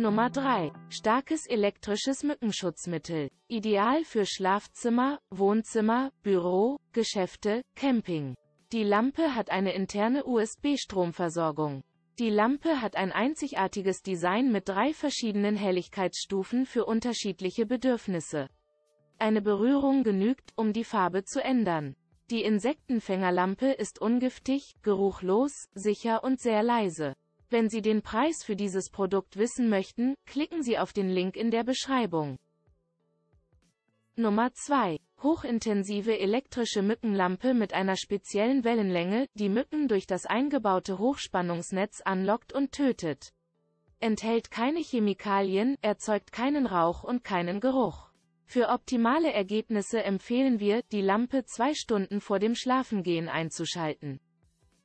Nummer 3. Starkes elektrisches Mückenschutzmittel. Ideal für Schlafzimmer, Wohnzimmer, Büro, Geschäfte, Camping. Die Lampe hat eine interne USB-Stromversorgung. Die Lampe hat ein einzigartiges Design mit drei verschiedenen Helligkeitsstufen für unterschiedliche Bedürfnisse. Eine Berührung genügt, um die Farbe zu ändern. Die Insektenfängerlampe ist ungiftig, geruchlos, sicher und sehr leise. Wenn Sie den Preis für dieses Produkt wissen möchten, klicken Sie auf den Link in der Beschreibung. Nummer 2. Hochintensive elektrische Mückenlampe mit einer speziellen Wellenlänge, die Mücken durch das eingebaute Hochspannungsnetz anlockt und tötet. Enthält keine Chemikalien, erzeugt keinen Rauch und keinen Geruch. Für optimale Ergebnisse empfehlen wir, die Lampe zwei Stunden vor dem Schlafengehen einzuschalten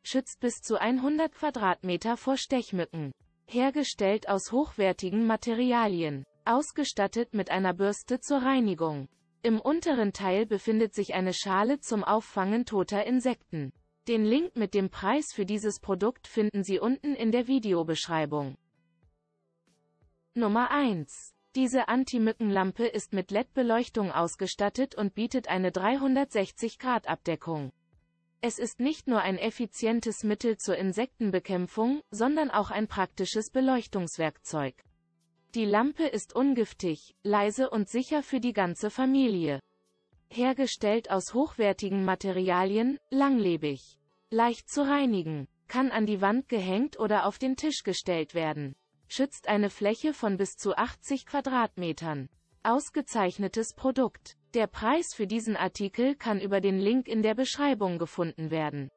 schützt bis zu 100 Quadratmeter vor Stechmücken. Hergestellt aus hochwertigen Materialien. Ausgestattet mit einer Bürste zur Reinigung. Im unteren Teil befindet sich eine Schale zum Auffangen toter Insekten. Den Link mit dem Preis für dieses Produkt finden Sie unten in der Videobeschreibung. Nummer 1. Diese Anti-Mückenlampe ist mit LED-Beleuchtung ausgestattet und bietet eine 360-Grad-Abdeckung. Es ist nicht nur ein effizientes Mittel zur Insektenbekämpfung, sondern auch ein praktisches Beleuchtungswerkzeug. Die Lampe ist ungiftig, leise und sicher für die ganze Familie. Hergestellt aus hochwertigen Materialien, langlebig. Leicht zu reinigen. Kann an die Wand gehängt oder auf den Tisch gestellt werden. Schützt eine Fläche von bis zu 80 Quadratmetern. Ausgezeichnetes Produkt. Der Preis für diesen Artikel kann über den Link in der Beschreibung gefunden werden.